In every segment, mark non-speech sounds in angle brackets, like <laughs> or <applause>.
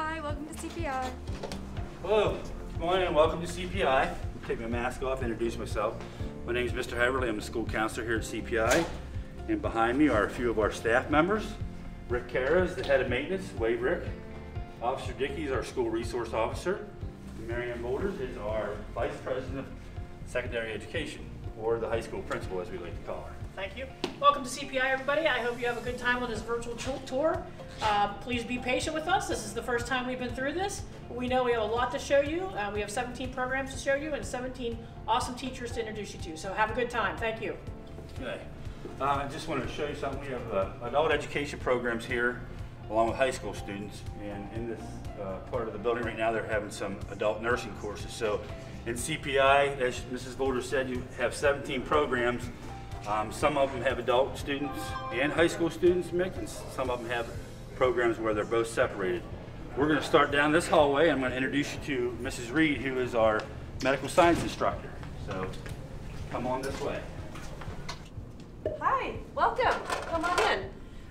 Hi, welcome to CPI. Hello, good morning and welcome to CPI. Take my mask off, introduce myself. My name is Mr. Heverly. I'm the school counselor here at CPI. And behind me are a few of our staff members. Rick Kara is the head of maintenance, wave Rick. Officer Dickey is our school resource officer. Marianne Boulders is our vice president of secondary education, or the high school principal as we like to call her. Thank you. Welcome to CPI, everybody. I hope you have a good time on this virtual tour. Uh, please be patient with us. This is the first time we've been through this. We know we have a lot to show you. Uh, we have 17 programs to show you and 17 awesome teachers to introduce you to. So have a good time. Thank you. Okay. Uh, I just wanted to show you something. We have uh, adult education programs here along with high school students. And in this uh, part of the building right now, they're having some adult nursing courses. So in CPI, as Mrs. Boulder said, you have 17 programs. Um, some of them have adult students and high school students mixed, and some of them have programs where they're both separated. We're going to start down this hallway. I'm going to introduce you to Mrs. Reed, who is our medical science instructor. So come on this way. Hi, welcome. Come on in.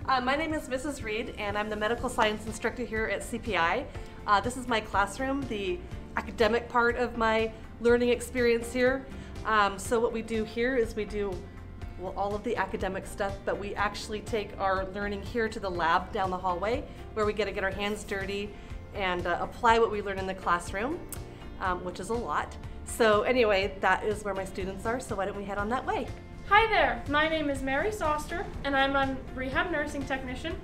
Uh, my name is Mrs. Reed, and I'm the medical science instructor here at CPI. Uh, this is my classroom, the academic part of my learning experience here. Um, so what we do here is we do well, all of the academic stuff, but we actually take our learning here to the lab down the hallway, where we get to get our hands dirty and uh, apply what we learn in the classroom, um, which is a lot. So anyway, that is where my students are. So why don't we head on that way? Hi there, my name is Mary Soster, and I'm a rehab nursing technician,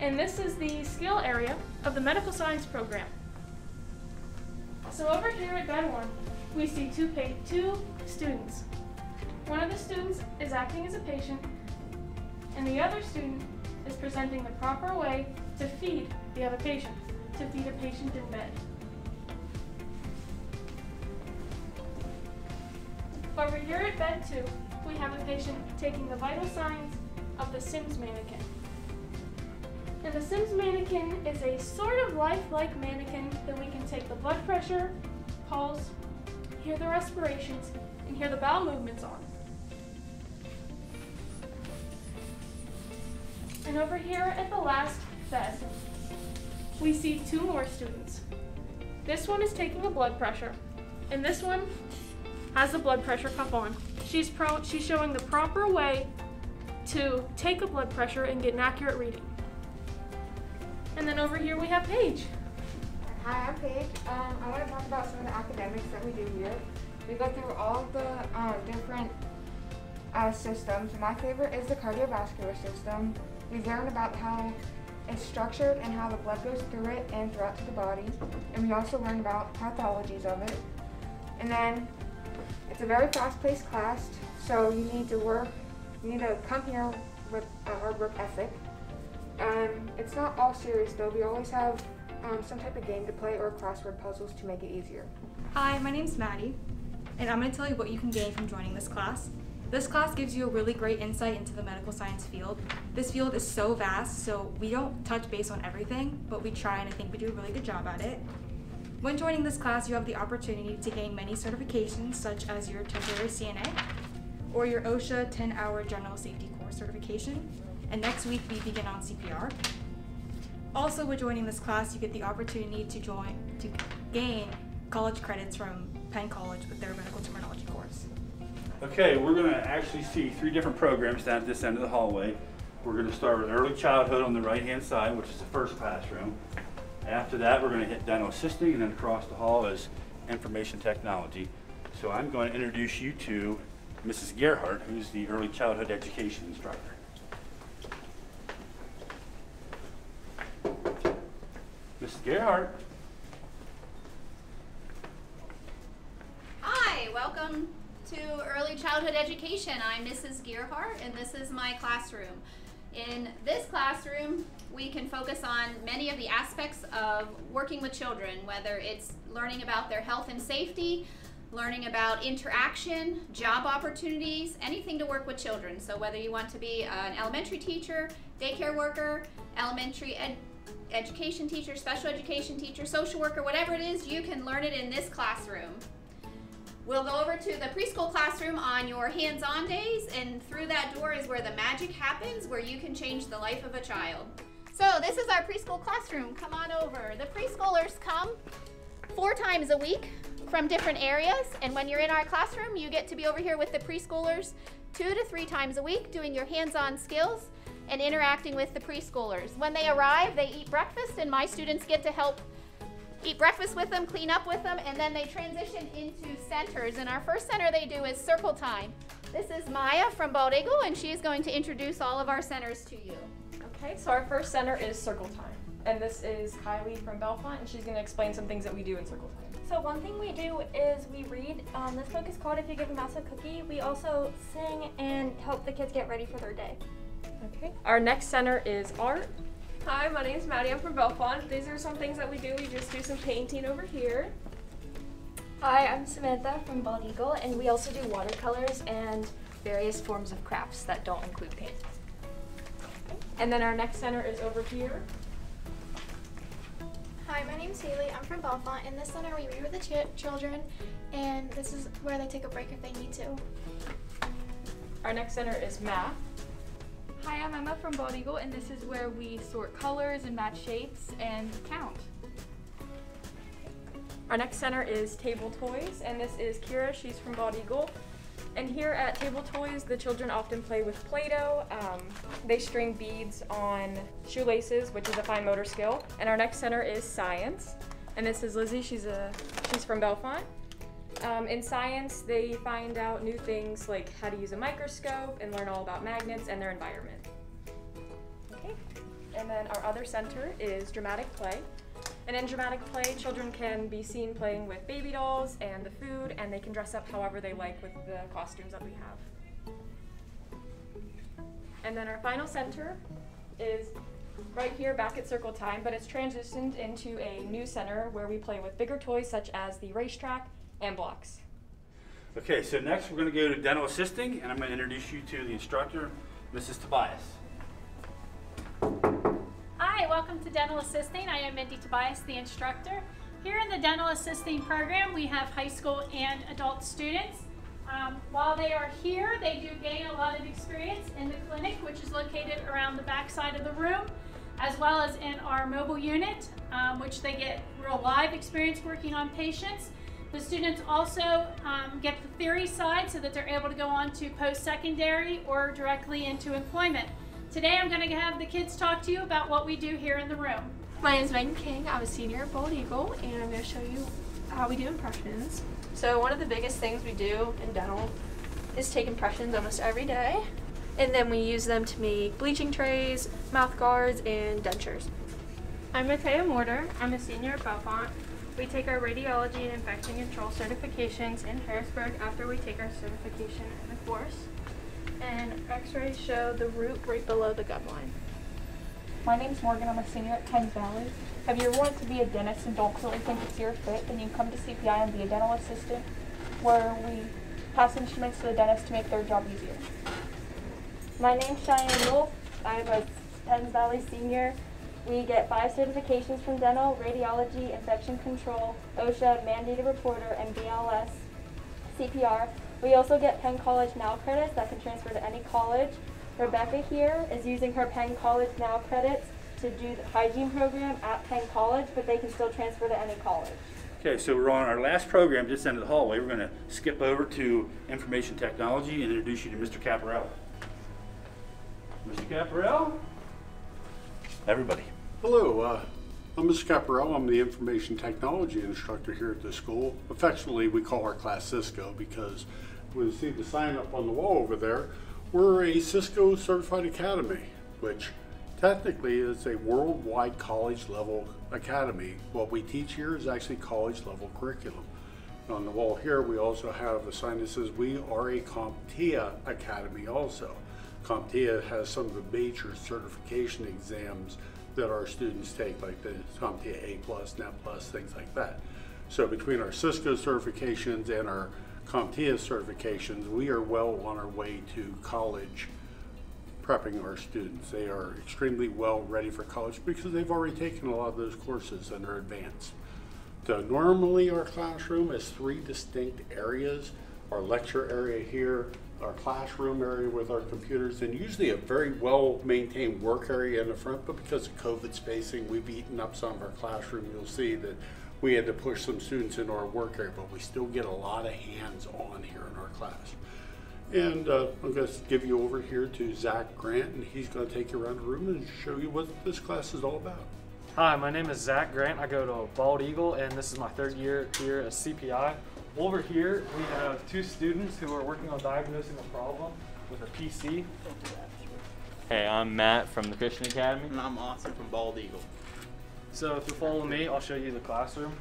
and this is the skill area of the medical science program. So over here at one, we see two, two students. One of the students is acting as a patient, and the other student is presenting the proper way to feed the other patient, to feed a patient in bed. Over here at bed two, we have a patient taking the vital signs of the Sims mannequin. And the Sims mannequin is a sort of lifelike mannequin that we can take the blood pressure, pulse, hear the respirations, and hear the bowel movements on. And over here at the last bed, we see two more students. This one is taking a blood pressure, and this one has the blood pressure cuff on. She's pro- she's showing the proper way to take a blood pressure and get an accurate reading. And then over here we have Paige. Hi, I'm Paige. Um, I want to talk about some of the academics that we do here. We go through all the um, different uh, systems. My favorite is the cardiovascular system. We learn about how it's structured and how the blood goes through it and throughout to the body. And we also learn about pathologies of it. And then it's a very fast-paced class, so you need to work, you need to come here with a hard work ethic. Um, it's not all serious though. We always have um, some type of game to play or crossword puzzles to make it easier. Hi, my name's Maddie, and I'm going to tell you what you can gain from joining this class. This class gives you a really great insight into the medical science field. This field is so vast, so we don't touch base on everything, but we try and I think we do a really good job at it. When joining this class, you have the opportunity to gain many certifications, such as your temporary CNA or your OSHA 10 hour general safety course certification. And next week, we begin on CPR. Also, with joining this class, you get the opportunity to join to gain college credits from Penn College with their medical terminology. Okay, we're going to actually see three different programs down at this end of the hallway. We're going to start with early childhood on the right-hand side, which is the first classroom. After that, we're going to hit dental assisting, and then across the hall is information technology. So I'm going to introduce you to Mrs. Gerhardt, who's the early childhood education instructor. Mrs. Gerhardt. Hi, welcome to Early Childhood Education. I'm Mrs. Gearhart and this is my classroom. In this classroom, we can focus on many of the aspects of working with children, whether it's learning about their health and safety, learning about interaction, job opportunities, anything to work with children. So whether you want to be an elementary teacher, daycare worker, elementary ed education teacher, special education teacher, social worker, whatever it is, you can learn it in this classroom. We'll go over to the preschool classroom on your hands-on days, and through that door is where the magic happens, where you can change the life of a child. So this is our preschool classroom. Come on over. The preschoolers come four times a week from different areas, and when you're in our classroom, you get to be over here with the preschoolers two to three times a week doing your hands-on skills and interacting with the preschoolers. When they arrive, they eat breakfast, and my students get to help eat breakfast with them, clean up with them, and then they transition into centers. And our first center they do is circle time. This is Maya from Bald Eagle, and she is going to introduce all of our centers to you. Okay, so our first center is Circle Time. And this is Kylie from Bellefonte, and she's going to explain some things that we do in Circle Time. So one thing we do is we read. Um, this book is called If You Give a Mouse a Cookie. We also sing and help the kids get ready for their day. Okay. Our next center is Art. Hi, my name is Maddie. I'm from Bellefonte. These are some things that we do. We just do some painting over here. Hi, I'm Samantha from Bald Eagle, and we also do watercolors and various forms of crafts that don't include paint. And then our next center is over here. Hi, my name's Haley. I'm from Bellefonte. In this center, we read with the ch- children, and this is where they take a break if they need to. Our next center is Math. Hi, I'm Emma from Bald Eagle, and this is where we sort colors and match shapes and count. Our next center is Table Toys, and this is Kira. She's from Bald Eagle. And here at Table Toys, the children often play with Play Doh. Um, they string beads on shoelaces, which is a fine motor skill. And our next center is Science. And this is Lizzie. She's, a, she's from Bellefonte. Um, in science, they find out new things like how to use a microscope and learn all about magnets and their environment. Okay. And then our other center is Dramatic Play. And in dramatic play, children can be seen playing with baby dolls and the food, and they can dress up however they like with the costumes that we have. And then our final center is right here back at Circle Time, but it's transitioned into a new center where we play with bigger toys such as the racetrack and blocks. Okay, so next we're going to go to dental assisting, and I'm going to introduce you to the instructor, Mrs. Tobias. Hi, welcome to Dental Assisting. I am Mindy Tobias, the instructor. Here in the Dental Assisting program, we have high school and adult students. Um, while they are here, they do gain a lot of experience in the clinic, which is located around the back side of the room, as well as in our mobile unit, um, which they get real live experience working on patients. The students also um, get the theory side so that they're able to go on to post-secondary or directly into employment. Today I'm going to have the kids talk to you about what we do here in the room. My name is Megan King. I'm a senior at Bald Eagle, and I'm going to show you how we do impressions. So one of the biggest things we do in dental is take impressions almost every day, and then we use them to make bleaching trays, mouth guards, and dentures. I'm Matea Mortar. I'm a senior at Bellefonte. We take our radiology and infection control certifications in Harrisburg after we take our certification in the course. And x-rays show the root right below the gum line. My name's Morgan. I'm a senior at Penns Valley. Have you ever wanted to be a dentist and don't really think it's your fit? Then you come to CPI and be a dental assistant, where we pass instruments to the dentist to make their job easier. My name's Cheyenne Wolf. I'm a Penns Valley senior. We get five certifications from dental, radiology, infection control, OSHA, mandated reporter, and BLS CPR. We also get Penn College Now credits that can transfer to any college. Rebecca here is using her Penn College Now credits to do the hygiene program at Penn College, but they can still transfer to any college. Okay, so we're on our last program just end of the hallway. We're going to skip over to information technology and introduce you to Mr. Caparella. Mr. Caparella? Everybody. Hello, uh, I'm Mr. Caparella. I'm the information technology instructor here at the school. Affectionately, we call our class Cisco because when you see the sign up on the wall over there, we're a Cisco certified academy, which technically is a worldwide college level academy. What we teach here is actually college level curriculum. On the wall here, we also have a sign that says we are a CompTIA academy also. CompTIA has some of the major certification exams that our students take, like the CompTIA A+, Net+, things like that. So between our Cisco certifications and our CompTIA certifications, we are well on our way to college prepping our students. They are extremely well ready for college because they've already taken a lot of those courses and are advanced. So normally our classroom is three distinct areas. Our lecture area here, our classroom area with our computers and usually a very well maintained work area in the front, but because of COVID spacing, we've eaten up some of our classroom. You'll see that we had to push some students into our work area, but we still get a lot of hands on here in our class. And uh, I'm going to give you over here to Zach Grant, and he's going to take you around the room and show you what this class is all about. Hi, my name is Zach Grant. I go to Bald Eagle, and this is my third year here at CPI. Over here, we have two students who are working on diagnosing a problem with a PC. Hey, I'm Matt from the Christian Academy. And I'm Austin from Bald Eagle. So if you follow me, I'll show you the classroom.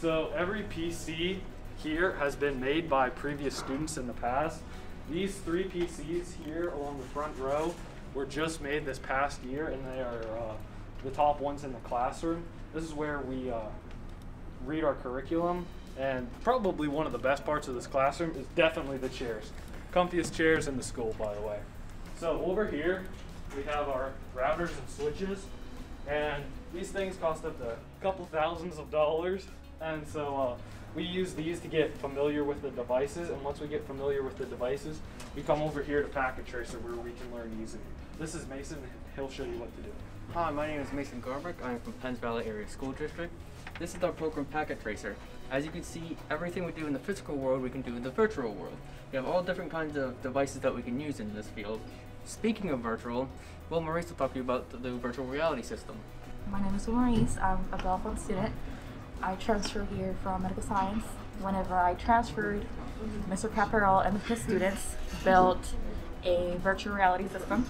So every PC here has been made by previous students in the past. These three PCs here along the front row were just made this past year and they are uh, the top ones in the classroom. This is where we uh, read our curriculum and probably one of the best parts of this classroom is definitely the chairs. Comfiest chairs in the school, by the way. So over here, we have our routers and switches and these things cost up to a couple thousands of dollars. And so uh, we use these to get familiar with the devices. And once we get familiar with the devices, we come over here to Packet Tracer where we can learn easy. This is Mason. and He'll show you what to do. Hi, my name is Mason Garbrick. I'm from Penns Valley Area School District. This is our program Packet Tracer. As you can see, everything we do in the physical world, we can do in the virtual world. We have all different kinds of devices that we can use in this field. Speaking of virtual, Will Maurice will talk to you about the, virtual reality system. My name is Maurice. I'm a Bellefonte student. I transferred here from medical science. Whenever I transferred, Mr. Caparel and his students built a virtual reality system.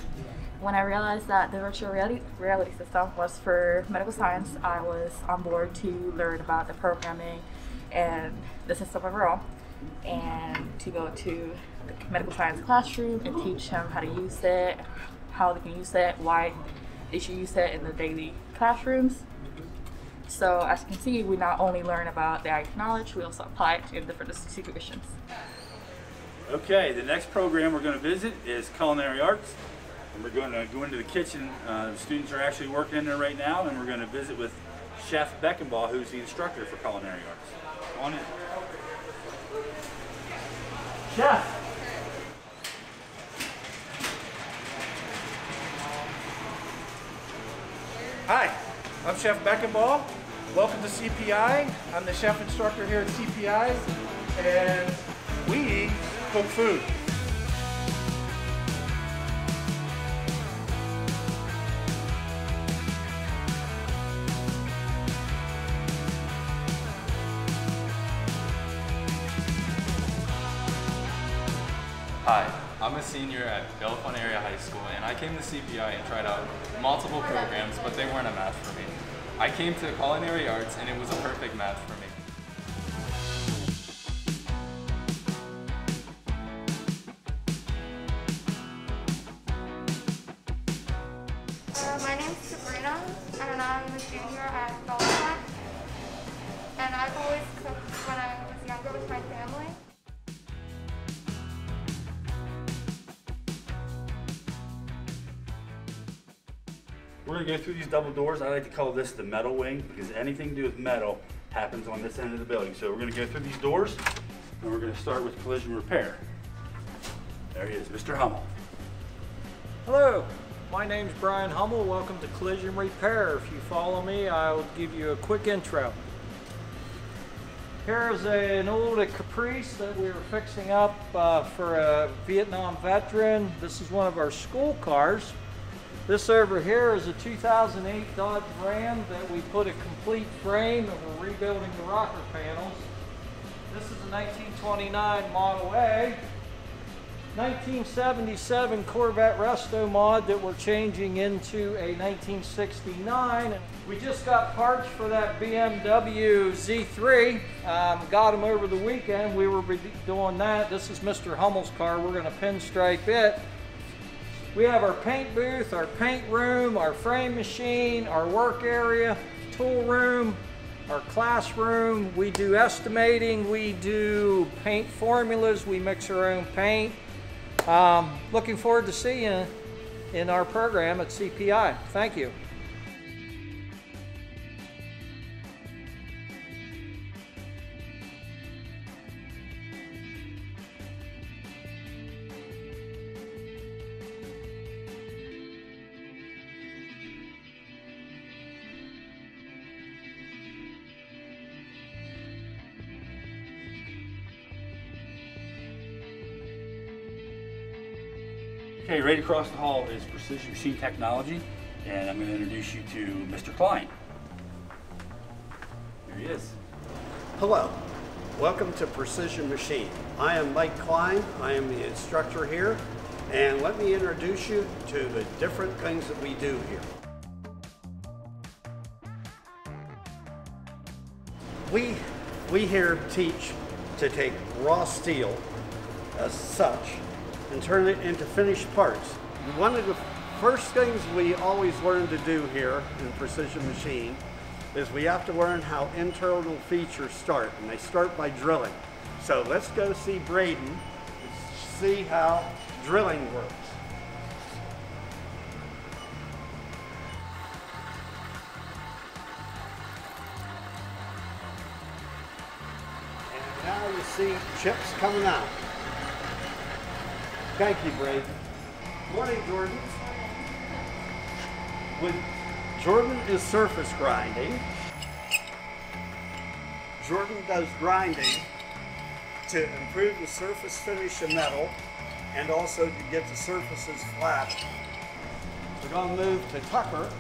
When I realized that the virtual reality, reality system was for medical science, I was on board to learn about the programming and this the system overall, and to go to the medical science classroom and teach them how to use it, how they can use it, why they should use it in the daily classrooms. So as you can see, we not only learn about the IT knowledge, we also apply it in different situations. Okay, the next program we're going to visit is culinary arts. And we're going to go into the kitchen. Uh, the students are actually working in there right now, and we're going to visit with Chef Beckenbaugh, who's the instructor for culinary arts. Come on in. Chef! Hi, I'm Chef Beckenbaugh. Welcome to CPI. I'm the chef instructor here at CPI, and we cook food. Hi, I'm a senior at Bellefonte Area High School, and I came to CPI and tried out multiple programs, but they weren't a match for me. I came to culinary arts, and it was a perfect match for me. Uh, my name's Sabrina, and I'm a junior at We're to go through these double doors. I like to call this the metal wing because anything to do with metal happens on this end of the building. So we're going to go through these doors and we're going to start with collision repair. There he is, Mr. Hummel. Hello, my name's Brian Hummel. Welcome to Collision Repair. If you follow me, I'll give you a quick intro. Here's a, an old Caprice that we were fixing up uh, for a Vietnam veteran. This is one of our school cars. This over here is a 2008 Dodge Ram that we put a complete frame and we're rebuilding the rocker panels. This is a 1929 Model A. 1977 Corvette Resto mod that we're changing into a 1969. We just got parts for that BMW Z3. Um, got them over the weekend. We were doing that. This is Mr. Hummel's car. We're going to pinstripe it. We have our paint booth, our paint room, our frame machine, our work area, tool room, our classroom. We do estimating, we do paint formulas, we mix our own paint. Um, looking forward to seeing you in our program at CPI. Thank you. Right across the hall is Precision Machine Technology, and I'm going to introduce you to Mr. Klein. Here he is. Hello, welcome to Precision Machine. I am Mike Klein, I am the instructor here, and let me introduce you to the different things that we do here. We, we here teach to take raw steel as such and turn it into finished parts. One of the first things we always learn to do here in Precision Machine is we have to learn how internal features start, and they start by drilling. So let's go see Braden and see how drilling works. And now you see chips coming out. Thank you, Braden. Morning, Jordan. When Jordan is surface grinding, Jordan does grinding to improve the surface finish of metal and also to get the surfaces flat. We're going to move to Tucker.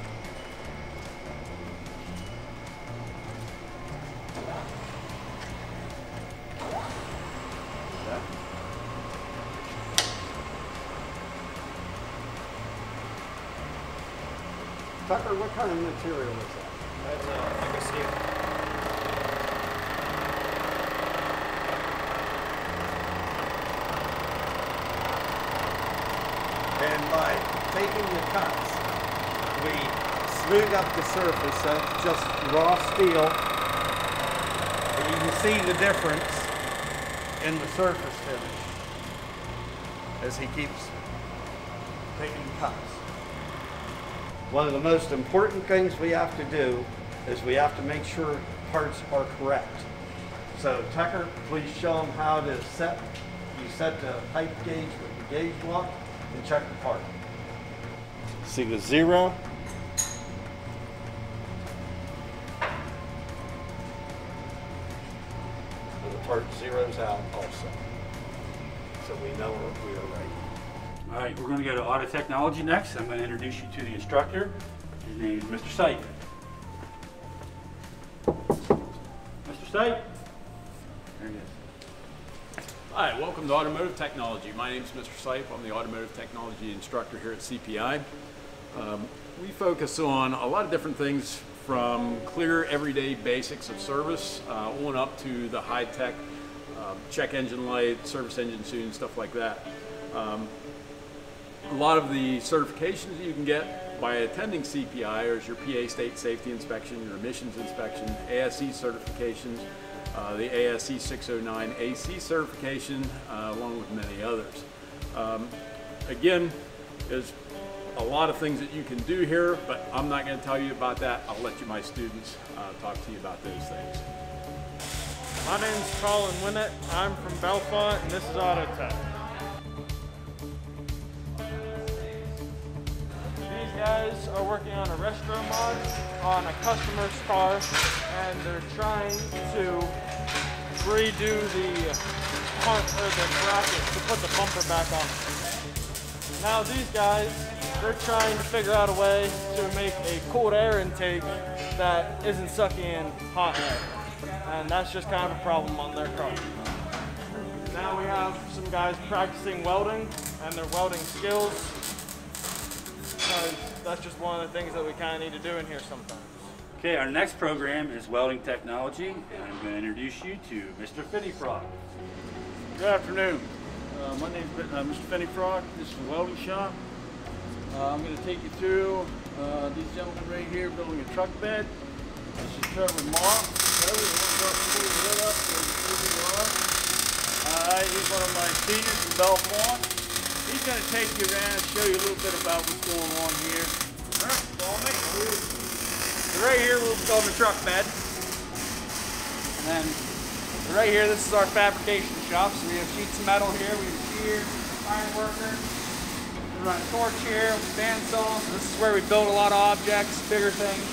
Kind of material is that? That's uh, thicker steel. And by taking the cuts, we smooth up the surface so it's just raw steel. And you can see the difference in the surface finish as he keeps taking cuts. One of the most important things we have to do is we have to make sure parts are correct. So Tucker, please show them how to set. You set the pipe gauge with the gauge block and check the part. See the zero? And the part zeroes out also. So we know we are right. All right, we're going to go to auto technology next. I'm going to introduce you to the instructor. His name is Mr. Sipe. Mr. Sipe? There he is. Hi, welcome to Automotive Technology. My name is Mr. Sipe. I'm the Automotive Technology Instructor here at CPI. Um, we focus on a lot of different things from clear everyday basics of service uh, on up to the high-tech uh, check engine light, service engine tune, stuff like that. Um, a lot of the certifications that you can get by attending CPI is your PA state safety inspection, your emissions inspection, ASE certifications, uh, the ASE 609 AC certification, uh, along with many others. Um, again, there's a lot of things that you can do here, but I'm not going to tell you about that. I'll let you, my students, uh, talk to you about those things. My name's Colin Winnett. I'm from Bellefonte, and this is Autotech. These guys are working on a retro mod on a customer's car, and they're trying to redo the part or the bracket to put the bumper back on. Now these guys, they're trying to figure out a way to make a cold air intake that isn't sucking in hot air. And that's just kind of a problem on their car. Now we have some guys practicing welding and their welding skills. Because that's just one of the things that we kind of need to do in here sometimes. Okay, our next program is welding technology, and I'm going to introduce you to Mr. Fitty Frog. Good afternoon. Uh, my name is uh, Mr. Finney Frog. This is the welding shop. Uh, I'm going to take you through uh, these gentlemen right here building a truck bed. This is Trevor Mock. Trevor, you want to go up and pull your hood up so you see who you are? Alright, he's one of my seniors from Bellefonte. He's going to take you around show you a little bit about what's going on here. Alright, follow me. Right here we'll build the truck bed. And then right here, this is our fabrication shop. So we have sheets of metal here, we have shears, iron worker. We run a torch here, bandsaw. So this is where we build a lot of objects, bigger things.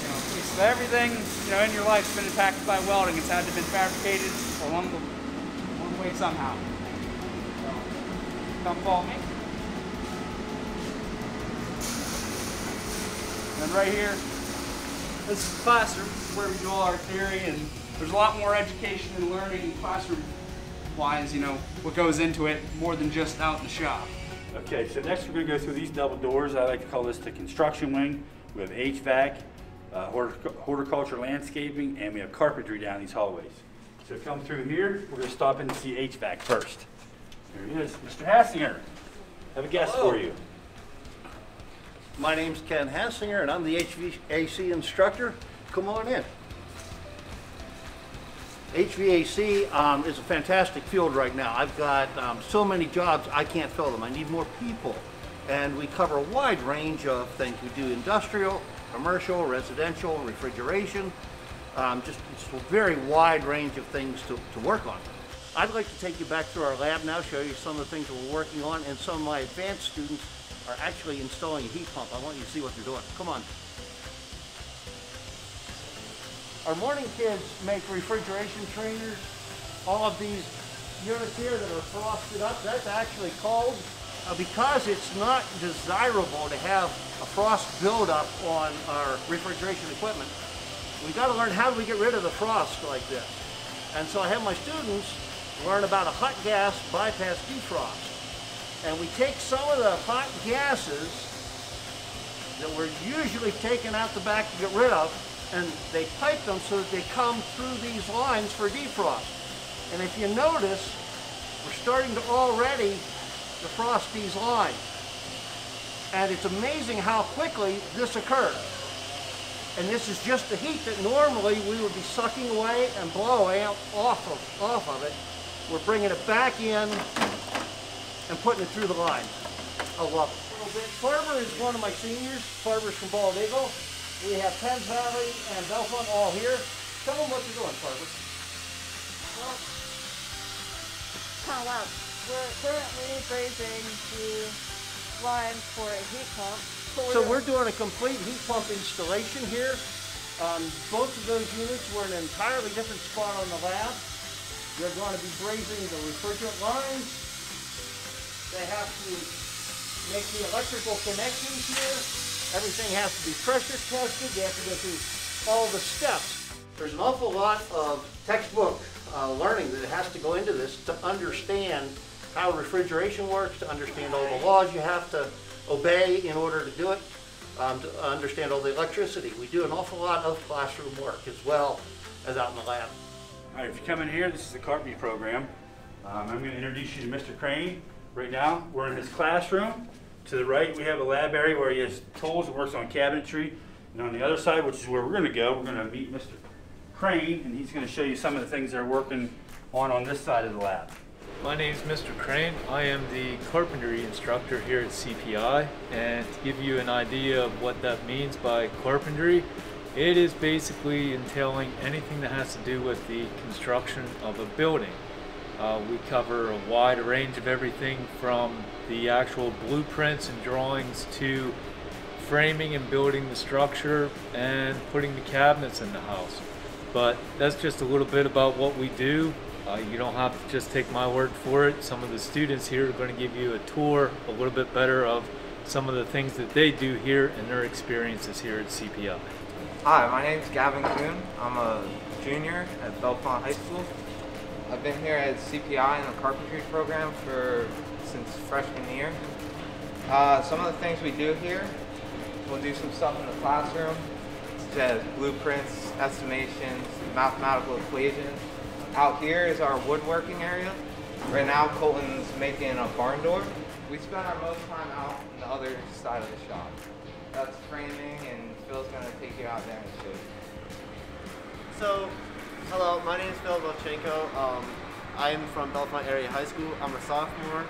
You know, of everything, you know, in your life's been impacted by welding. It's had to been fabricated along the one way somehow conforming. And right here, this is the classroom where we do all our theory and there's a lot more education and learning classroom wise, you know, what goes into it more than just out in the shop. Okay, so next we're going to go through these double doors. I like to call this the construction wing. We have HVAC, uh, horticulture landscaping, and we have carpentry down these hallways. So come through here, we're going to stop in and see HVAC first. Here he is, Mr. Hassinger. I Have a guest Hello. for you. My name's Ken Hassinger, and I'm the HVAC instructor. Come on in. HVAC um, is a fantastic field right now. I've got um, so many jobs, I can't fill them. I need more people. And we cover a wide range of things. We do industrial, commercial, residential, refrigeration, um, just it's a very wide range of things to, to work on. I'd like to take you back to our lab now, show you some of the things we're working on, and some of my advanced students are actually installing a heat pump. I want you to see what they're doing. Come on. Our morning kids make refrigeration trainers. All of these units here that are frosted up, that's actually cold uh, because it's not desirable to have a frost buildup on our refrigeration equipment. We've got to learn how do we get rid of the frost like this. And so I have my students learn about a hot gas bypass defrost. And we take some of the hot gases that we're usually taking out the back to get rid of, and they pipe them so that they come through these lines for defrost. And if you notice, we're starting to already defrost these lines. And it's amazing how quickly this occurs. And this is just the heat that normally we would be sucking away and blowing off of, off of it. We're bringing it back in and putting it through the line. I love it. A. Farber is one of my seniors. Farber's from Bald Eagle. We have Penns Valley and Bellefonte all here. Tell them what you're doing, Farber. Kind of loud. We're currently brazing the lines for a heat pump. So we're doing a complete heat pump installation here. Um, both of those units were in an entirely different spot on the lab. They're going to be brazing the refrigerant lines. They have to make the electrical connections here. Everything has to be pressure tested. They have to go through all the steps. There's an awful lot of textbook uh, learning that has to go into this to understand how refrigeration works, to understand all the laws you have to obey in order to do it, um, to understand all the electricity. We do an awful lot of classroom work as well as out in the lab. All right, if you come in here, this is the carpentry program. Um, I'm going to introduce you to Mr. Crane. Right now, we're in his classroom. To the right, we have a lab area where he has tools and works on cabinetry. And on the other side, which is where we're going to go, we're going to meet Mr. Crane, and he's going to show you some of the things they're working on on this side of the lab. My name is Mr. Crane. I am the carpentry instructor here at CPI. And to give you an idea of what that means by carpentry, it is basically entailing anything that has to do with the construction of a building. Uh, we cover a wide range of everything from the actual blueprints and drawings to framing and building the structure and putting the cabinets in the house. But that's just a little bit about what we do. Uh, you don't have to just take my word for it. Some of the students here are going to give you a tour a little bit better of some of the things that they do here and their experiences here at CPI. Hi, my name is Gavin Kuhn. I'm a junior at Bellefonte High School. I've been here at CPI in the carpentry program for since freshman year. Uh, some of the things we do here, we'll do some stuff in the classroom, such as blueprints, estimations, mathematical equations. Out here is our woodworking area. Right now, Colton's making a barn door. We spend our most time out on the other side of the shop. That's framing, and Phil's gonna take you out there and you. So, hello, my name is Phil Volchenko. Um, I'm from Bellefonte Area High School. I'm a sophomore.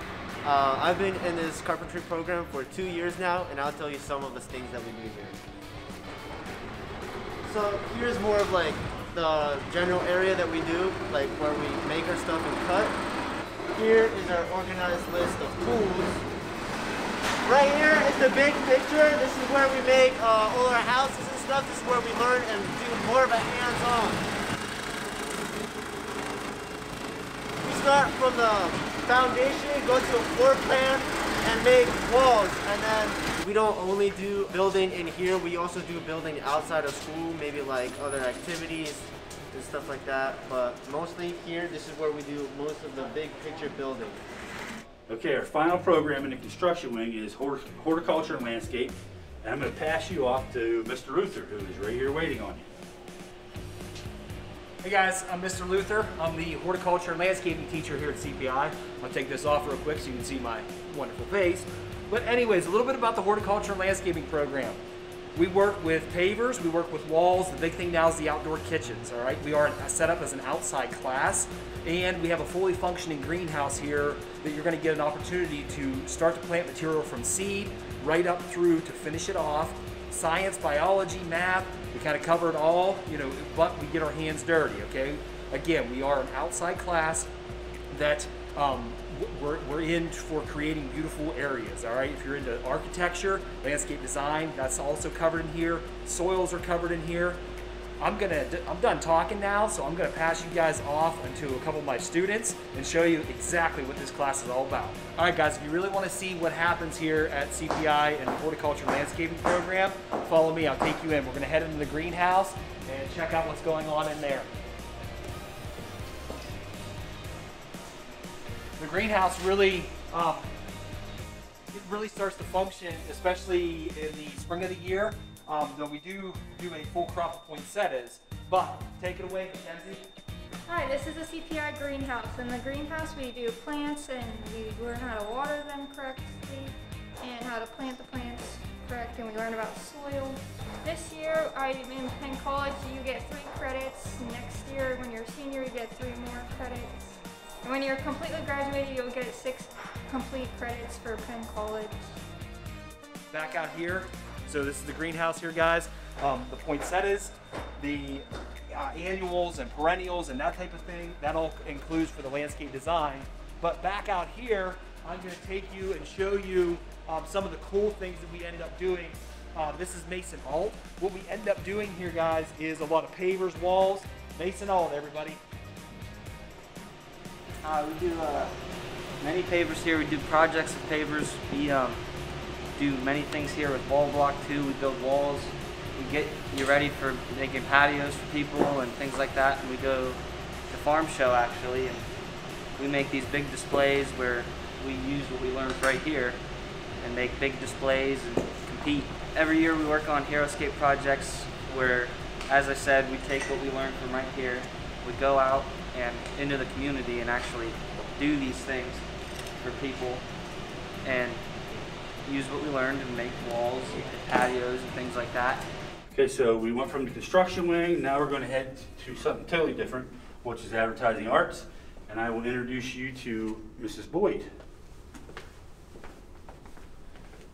Uh, I've been in this carpentry program for two years now, and I'll tell you some of the things that we do here. So here's more of like the general area that we do, like where we make our stuff and cut. Here is our organized list of tools. Right here is the big picture. This is where we make uh, all our houses and stuff. This is where we learn and do more of a hands-on. We start from the foundation, go to a floor plan, and make walls. And then we don't only do building in here, we also do building outside of school, maybe like other activities and stuff like that. But mostly here, this is where we do most of the big picture building. Okay, our final program in the construction wing is horticulture and landscape. And I'm going to pass you off to Mr. Luther, who is right here waiting on you. Hey guys, I'm Mr. Luther. I'm the horticulture and landscaping teacher here at CPI. I'll take this off real quick so you can see my wonderful face. But anyways, a little bit about the horticulture and landscaping program. We work with pavers, we work with walls. The big thing now is the outdoor kitchens, all right? We are set up as an outside class and we have a fully functioning greenhouse here that you're gonna get an opportunity to start to plant material from seed right up through to finish it off. Science, biology, math, we kind of cover it all, you know, but we get our hands dirty, okay? Again, we are an outside class that um, we're, we're in for creating beautiful areas, all right? If you're into architecture, landscape design, that's also covered in here. Soils are covered in here. I'm gonna, I'm done talking now, so I'm gonna pass you guys off into a couple of my students and show you exactly what this class is all about. All right, guys, if you really wanna see what happens here at CPI and the Horticulture Landscaping Program, follow me, I'll take you in. We're gonna head into the greenhouse and check out what's going on in there. The greenhouse really, um, it really starts to function, especially in the spring of the year. Um, though we do do a full crop of poinsettias. But take it away, Mackenzie. Hi, this is a CPI greenhouse. In the greenhouse, we do plants and we learn how to water them correctly and how to plant the plants correct, and we learn about soil. This year, I'm in Penn College, you get three credits. Next year, when you're a senior, you get three more credits. And when you're completely graduated, you'll get six complete credits for Penn College. Back out here, so this is the greenhouse here, guys. Um, the poinsettias, the uh, annuals and perennials and that type of thing, that all includes for the landscape design. But back out here, I'm gonna take you and show you um, some of the cool things that we ended up doing. Uh, this is Mason Alt. What we end up doing here, guys, is a lot of pavers, walls. Mason Alt, everybody. Uh, we do uh, many pavers here. We do projects of pavers. We um, do many things here with wall block too. We build walls. We get you ready for making patios for people and things like that. And we go to farm show actually, and we make these big displays where we use what we learned right here and make big displays and compete. Every year we work on hardscape projects where, as I said, we take what we learned from right here. We go out and into the community and actually do these things for people and use what we learned and make walls and patios and things like that. Okay, so we went from the construction wing, now we're going to head to something totally different, which is advertising arts. And I will introduce you to Mrs. Boyd.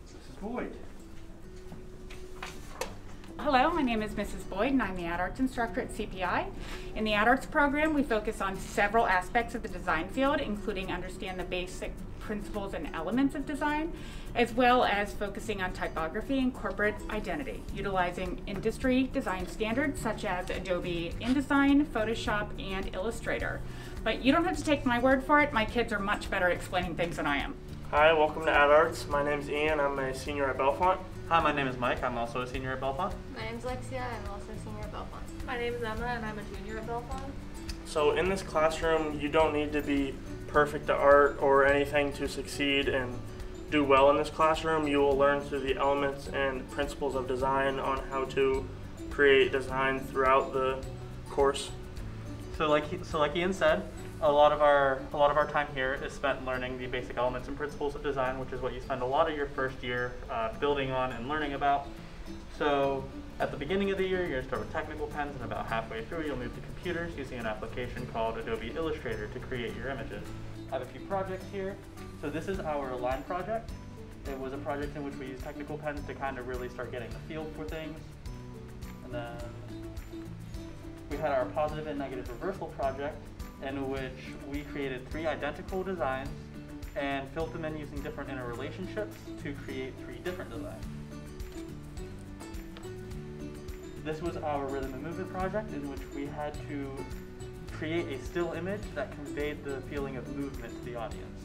Mrs. Boyd. Hello, my name is Mrs. Boyd and I'm the Ad Arts instructor at CPI. In the Ad Arts program, we focus on several aspects of the design field, including understand the basic principles and elements of design, as well as focusing on typography and corporate identity, utilizing industry design standards such as Adobe InDesign, Photoshop, and Illustrator. But you don't have to take my word for it, my kids are much better at explaining things than I am. Hi, welcome to Ad Arts. My name's Ian. I'm a senior at Bellefonte. Hi, my name is Mike. I'm also a senior at Bellefonte. My name is Lexia. I'm also a senior at Bellefonte. My name is Emma, and I'm a junior at Bellefonte. So in this classroom, you don't need to be perfect at art or anything to succeed and do well in this classroom. You will learn through the elements and principles of design on how to create design throughout the course. So like so like Ian said, a lot of our a lot of our time here is spent learning the basic elements and principles of design, which is what you spend a lot of your first year uh, building on and learning about. So at the beginning of the year, you're going to start with technical pens, and about halfway through, you'll move to computers using an application called Adobe Illustrator to create your images. I have a few projects here. So this is our line project. It was a project in which we used technical pens to kind of really start getting the feel for things. And then we had our positive and negative reversal project, in which we created three identical designs and filled them in using different interrelationships to create three different designs. This was our rhythm and movement project in which we had to create a still image that conveyed the feeling of movement to the audience.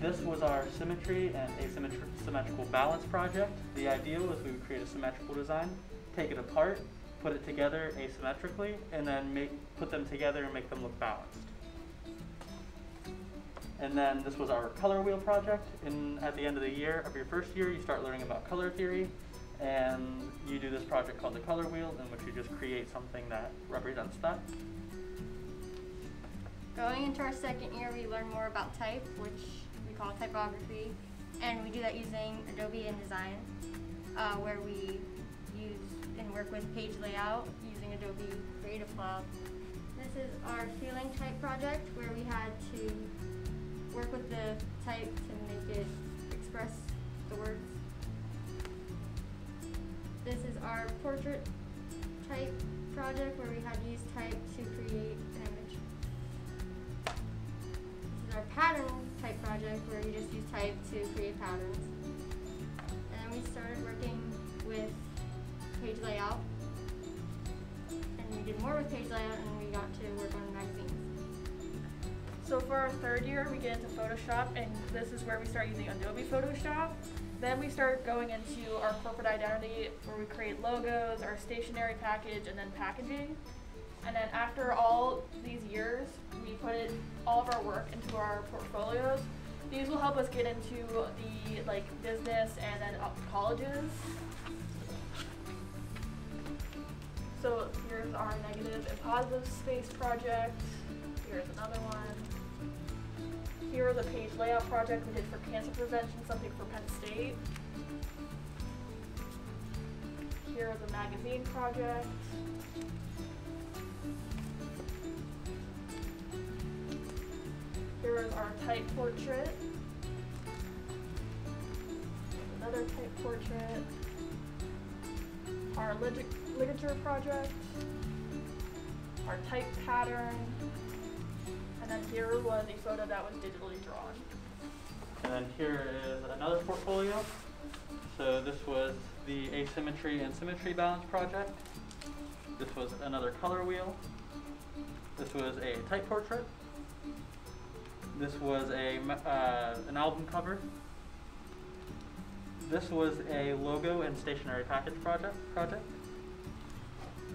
this was our symmetry and asymmetrical balance project. The idea was we would create a symmetrical design, take it apart, put it together asymmetrically, and then make, put them together and make them look balanced. And then this was our color wheel project. And at the end of the year, of your first year, you start learning about color theory. And you do this project called the color wheel, in which you just create something that represents that. Going into our second year, we learn more about type, which we call typography. And we do that using Adobe InDesign, uh, where we and work with page layout using Adobe Creative Cloud. This is our feeling type project, where we had to work with the type to make it express the words. This is our portrait type project where we had to use type to create an image. This is our pattern type project where you just use type to create patterns. And then we started working with page layout. And we did more with page layout and we got to work on magazines. So for our third year, we get into Photoshop, and this is where we start using Adobe Photoshop. Then we start going into our corporate identity, where we create logos, our stationery package, and then packaging. And then after all these years, we put it, all of our work into our portfolios. These will help us get into the like business and then colleges. So here's our negative and positive space project. Here's another one. Here are the page layout project we did for cancer prevention, something for Penn State. Here are the magazine project. Here is our type portrait. Another type portrait. Our lit literature project. Our type pattern. And then here was a photo that was digitally drawn. And then here is another portfolio. So this was the asymmetry and symmetry balance project. This was another color wheel. This was a type portrait. This was a uh, an album cover. This was a logo and stationery package project. Project.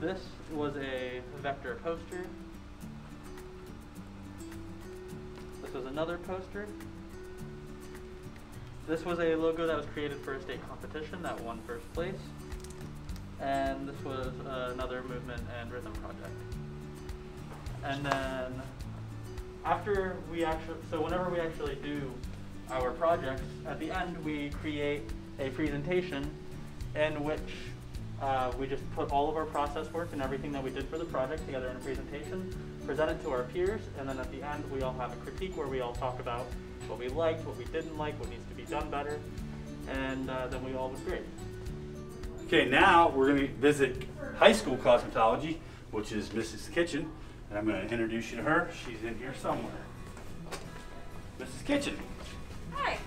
This was a vector poster. This was another poster. This was a logo that was created for a state competition that won first place. And this was uh, another movement and rhythm project. And then after we actually, so whenever we actually do our projects, at the end we create a presentation in which uh, we just put all of our process work and everything that we did for the project together in a presentation, present it to our peers, and then at the end we all have a critique where we all talk about what we liked, what we didn't like, what needs to be done better, and uh, then we all would grade. Okay, now we're going to visit high school cosmetology, which is Mrs. Kitchen, and I'm going to introduce you to her. She's in here somewhere. Mrs. Kitchen. Hi,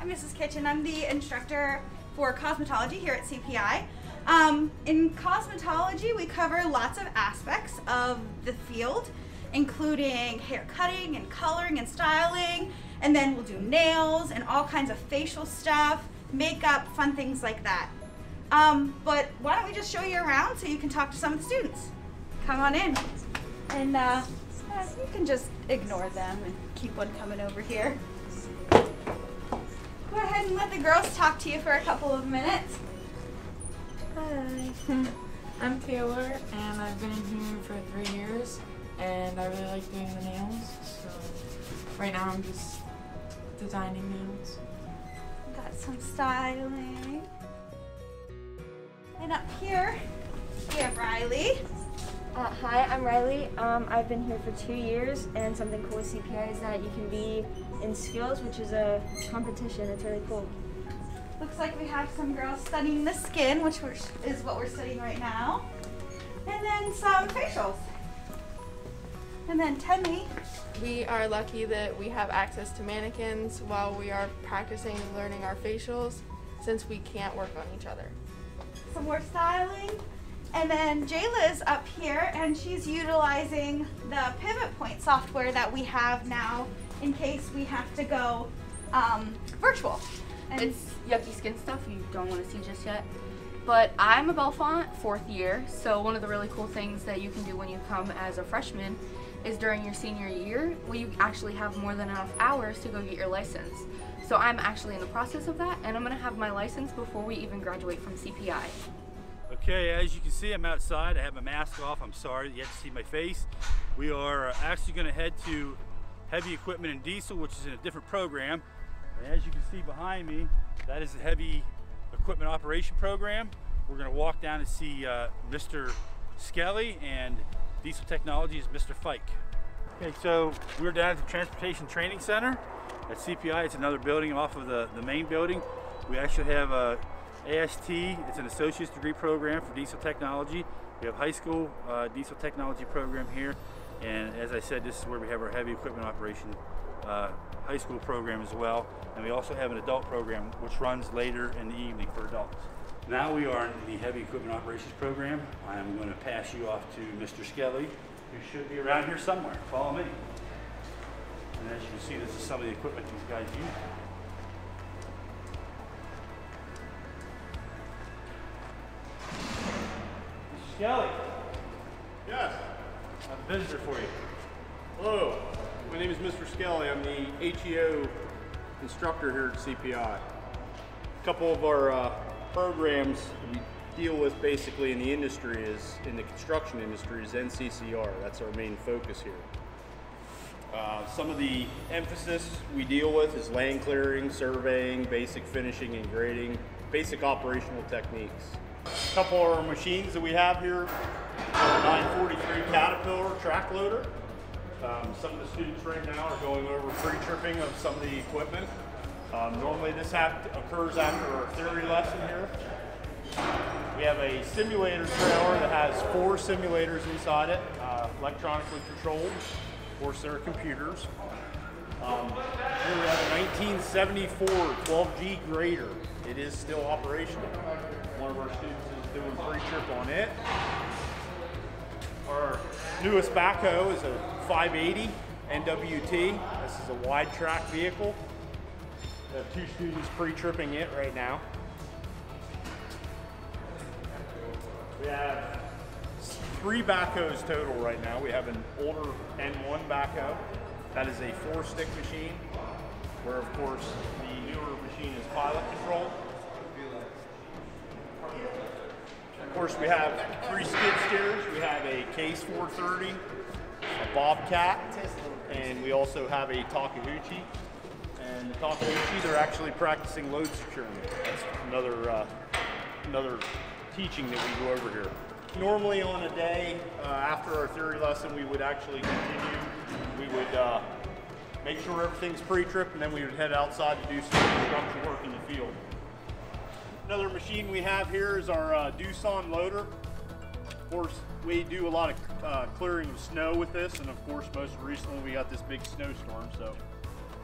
I'm Mrs. Kitchen. I'm the instructor for cosmetology here at CPI. Um, in cosmetology, we cover lots of aspects of the field, including hair cutting and coloring and styling, and then we'll do nails and all kinds of facial stuff, makeup, fun things like that. Um, but why don't we just show you around so you can talk to some of the students? Come on in. And uh, you can just ignore them and keep one coming over here. Go ahead and let the girls talk to you for a couple of minutes. Hi. <laughs> I'm Taylor, and I've been in here for three years, and I really like doing the nails. So right now I'm just designing nails. Got some styling. And up here, we have Riley. Uh, hi, I'm Riley. Um, I've been here for two years, and something cool with CPI is that you can be in skills, which is a competition. It's really cool. Looks like we have some girls studying the skin, which is what we're studying right now. And then some facials. And then Temi. We are lucky that we have access to mannequins while we are practicing and learning our facials since we can't work on each other. Some more styling. And then Jayla's up here and she's utilizing the pivot point software that we have now in case we have to go um, virtual. And It's yucky skin stuff you don't want to see just yet. But I'm a Bellefonte fourth year, so one of the really cool things that you can do when you come as a freshman is during your senior year, well, you actually have more than enough hours to go get your license. So I'm actually in the process of that, and I'm gonna have my license before we even graduate from CPI. Okay, as you can see, I'm outside. I have my mask off. I'm sorry you have to see my face. We are uh, actually going to head to heavy equipment and diesel, which is in a different program. And as you can see behind me, that is the heavy equipment operation program. We're going to walk down and see uh, Mr. Skelly and diesel technology is Mr. Fike. Okay, so we're down at the Transportation Training Center at CPI. It's another building off of the, the main building. We actually have a AST, it's an associate's degree program for diesel technology. We have high school uh, diesel technology program here. And as I said, this is where we have our heavy equipment operation uh, high school program as well. And we also have an adult program which runs later in the evening for adults. Now we are in the heavy equipment operations program. I am going to pass you off to Mr. Skelly, who should be around here somewhere. Follow me. And as you can see, this is some of the equipment these guys use. Mr. Skelly. Yes. I have a visitor for you. Hello. My name is Mr. Skelly. I'm the HEO instructor here at CPI. A couple of our uh, programs we deal with basically in the industry is in the construction industry is NCCER. That's our main focus here. Uh, some of the emphasis we deal with is land clearing, surveying, basic finishing and grading, basic operational techniques. A couple of our machines that we have here, our 943 Caterpillar track loader. Um, some of the students right now are going over pre-tripping of some of the equipment. Um, normally this occurs after our theory lesson here. We have a simulator trailer that has four simulators inside it, uh, electronically controlled. Of course, they're computers. Um, here we have a 1974 12G grader. It is still operational. One of our students is doing pre-trip on it. Our newest backhoe is a 580 NWT. This is a wide track vehicle. We have two students pre-tripping it right now. We have three backhoes total right now. We have an older N1 backhoe. That is a four stick machine, where of course the newer machine is pilot control. Of course, we have three skid steers. We have a Case 430, a Bobcat, and we also have a Takeuchi. And the Takeuchi, they're actually practicing load securement. That's another uh, another teaching that we go over here. Normally on a day uh, after our theory lesson, we would actually continue. We would uh, make sure everything's pre-trip, and then we would head outside to do some construction work in the field. Another machine we have here is our uh, Doosan loader. Of course, we do a lot of uh, clearing of snow with this, and of course, most recently we got this big snowstorm. So,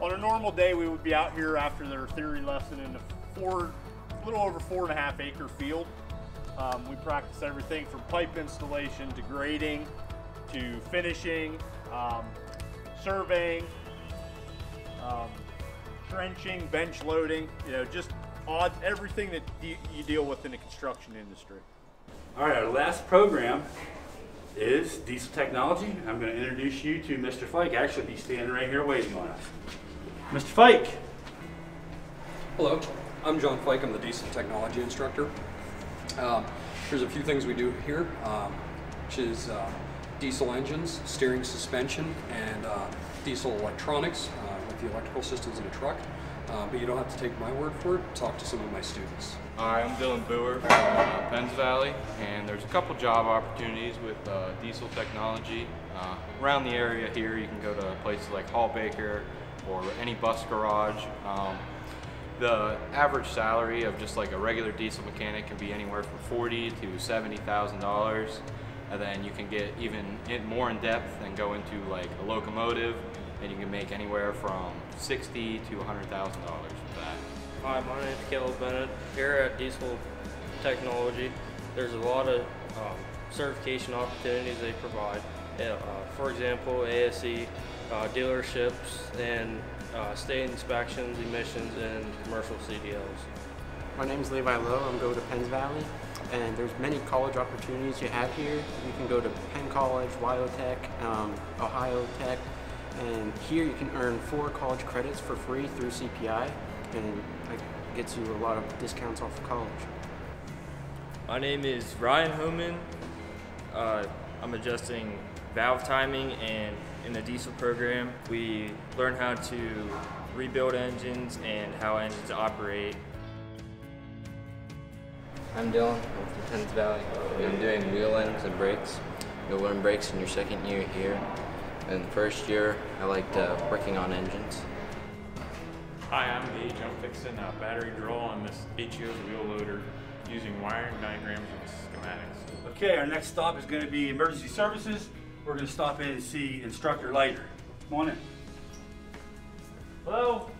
on a normal day, we would be out here after their theory lesson in a four, little over four and a half acre field. Um, we practice everything from pipe installation to grading to finishing, um, surveying, um, trenching, bench loading. You know, just odd everything that you deal with in the construction industry. All right, our last program is diesel technology. I'm going to introduce you to Mr. Fike. Actually, he's standing right here waiting on us. Mr. Fike. Hello, I'm John Fike. I'm the diesel technology instructor. Um, here's a few things we do here, um, which is uh, diesel engines, steering suspension, and uh, diesel electronics uh, with the electrical systems in a truck. Uh, but you don't have to take my word for it. Talk to some of my students. Hi, I'm Dylan Boer from uh, Penns Valley, and there's a couple job opportunities with uh, diesel technology. Uh, around the area here, you can go to places like Hall Baker or any bus garage. Um, the average salary of just like a regular diesel mechanic can be anywhere from forty to seventy thousand dollars, and then you can get even more in depth and go into like a locomotive, and you can make anywhere from sixty to hundred thousand dollars with that. Hi, my name is Caleb Bennett. Here at Diesel Technology, there's a lot of um, certification opportunities they provide. Uh, for example, ASE, uh, dealerships, and uh, state inspections, emissions, and commercial CDLs. My name is Levi Lowe. I'm going to Penns Valley, and there's many college opportunities you have here. You can go to Penn College, Wyotech, um, Ohio Tech, and here you can earn four college credits for free through CPI, and that gets you a lot of discounts off of college. My name is Ryan Homan. Uh, I'm adjusting valve timing and in the diesel program we learn how to rebuild engines and how engines operate. I'm Dylan. I'm from Penns Valley. I'm doing wheel ends and brakes. You'll learn brakes in your second year here. And first year, I liked uh, working on engines. Hi, I'm Gage. I'm fixing a battery draw on this HEO's wheel loader using wiring diagrams and schematics. Okay, our next stop is going to be emergency services. We're going to stop in and see Instructor Leiter. Come on in. Hello.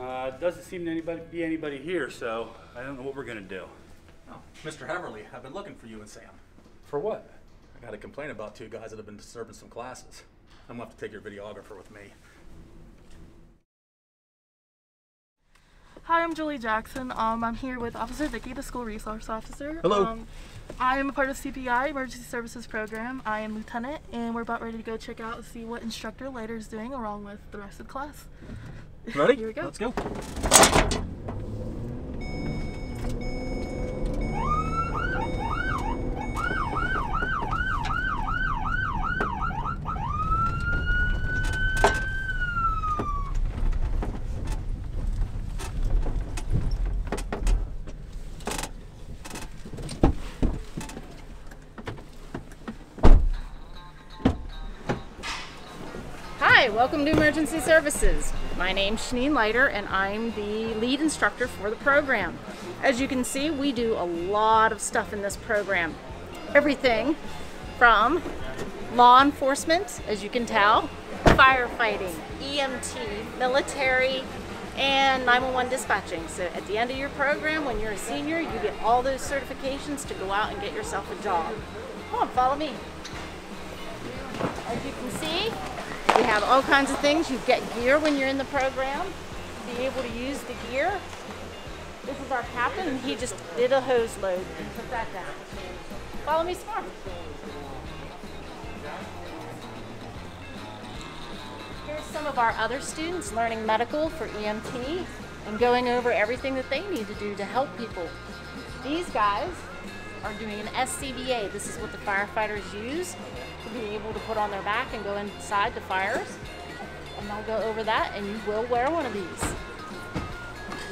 Uh, doesn't seem to anybody be anybody here, so I don't know what we're going to do. Oh, Mr. Heverly, I've been looking for you and Sam. For what? I got a complaint about two guys that have been disturbing some classes. I'm gonna have to take your videographer with me. Hi, I'm Julie Jackson. Um, I'm here with Officer Vicky, the school resource officer. Hello. Um, I am a part of CPI Emergency Services Program. I am lieutenant, and we're about ready to go check out and see what instructor Leiter is doing along with the rest of the class. Ready? <laughs> Here we go. Let's go. Hi, welcome to Emergency Services. My name's Shanine Leiter and I'm the lead instructor for the program. As you can see, we do a lot of stuff in this program. Everything from law enforcement, as you can tell, firefighting, EMT, military, and 911 dispatching. So at the end of your program, when you're a senior, you get all those certifications to go out and get yourself a job. Come on, follow me. As you can see, have all kinds of things. You get gear when you're in the program be able to use the gear. This is our captain, he just did a hose load and put that down. Follow me, Smart. Here's some of our other students learning medical for EMT and going over everything that they need to do to help people. These guys are doing an SCBA. This is what the firefighters use to be able to put on their back and go inside the fires. And I'll go over that and you will wear one of these.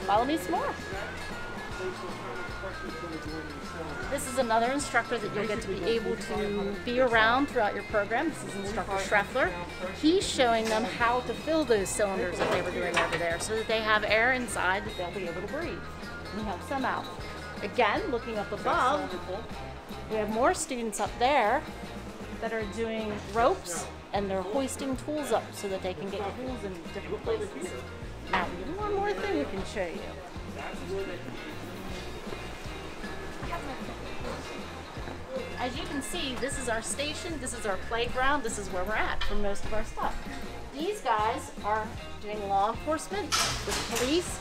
Follow me some more. This is another instructor that you'll get to be able to be around throughout your program. This is Instructor Schreffler. He's showing them how to fill those cylinders that they were doing over there so that they have air inside that they'll be able to breathe. And he helps them out. Again, looking up above, we have more students up there that are doing ropes and they're hoisting tools up so that they can get tools in different places. Now, one more thing we can show you. As you can see, this is our station, this is our playground, this is where we're at for most of our stuff. These guys are doing law enforcement with police,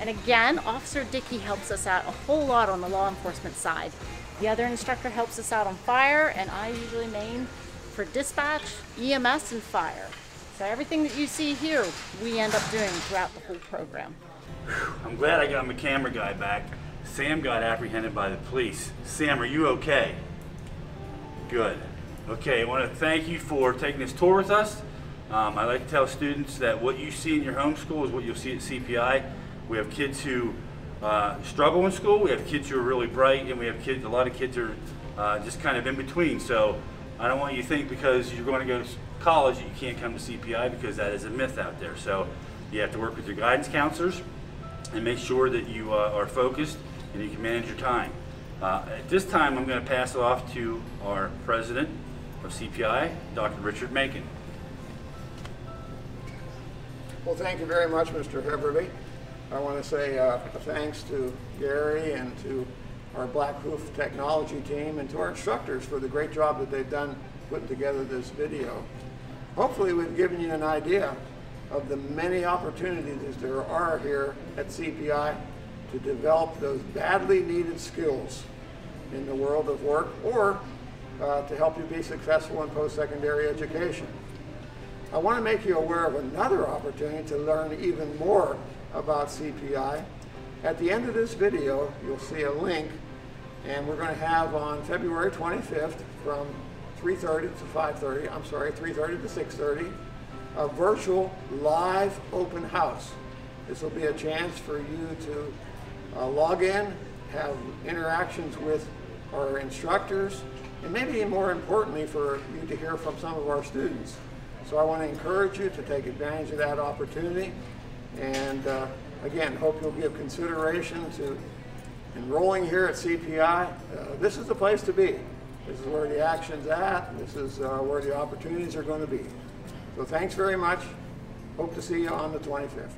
and again, Officer Dickey helps us out a whole lot on the law enforcement side. The other instructor helps us out on fire, and I usually main for dispatch, EMS, and fire. So everything that you see here, we end up doing throughout the whole program. I'm glad I got my camera guy back. Sam got apprehended by the police. Sam, are you okay? Good. Okay, I want to thank you for taking this tour with us. Um, I like to tell students that what you see in your home school is what you'll see at CPI. We have kids who uh, struggle in school, we have kids who are really bright, and we have kids, a lot of kids are uh, just kind of in between. So I don't want you to think because you're going to go to college you can't come to CPI because that is a myth out there. So you have to work with your guidance counselors and make sure that you uh, are focused and you can manage your time. Uh, at this time, I'm going to pass it off to our president of CPI, Dr. Richard Macon. Well, thank you very much, Mr. Heverly. I want to say uh, thanks to Gary and to our Black Roof Technology team and to our instructors for the great job that they've done putting together this video. hopefully we've given you an idea of the many opportunities that there are here at CPI to develop those badly needed skills in the world of work or uh, to help you be successful in post-secondary education. I want to make you aware of another opportunity to learn even more about CPI. At the end of this video, you'll see a link and we're going to have on February 25th from 3.30 to 5.30, I'm sorry, 3.30 to 6.30, a virtual live open house. This will be a chance for you to uh, log in, have interactions with our instructors, and maybe more importantly for you to hear from some of our students. So I want to encourage you to take advantage of that opportunity and uh, again, hope you'll give consideration to enrolling here at CPI. Uh, this is the place to be. This is where the action's at. This is uh, where the opportunities are going to be. So thanks very much. Hope to see you on the 25th.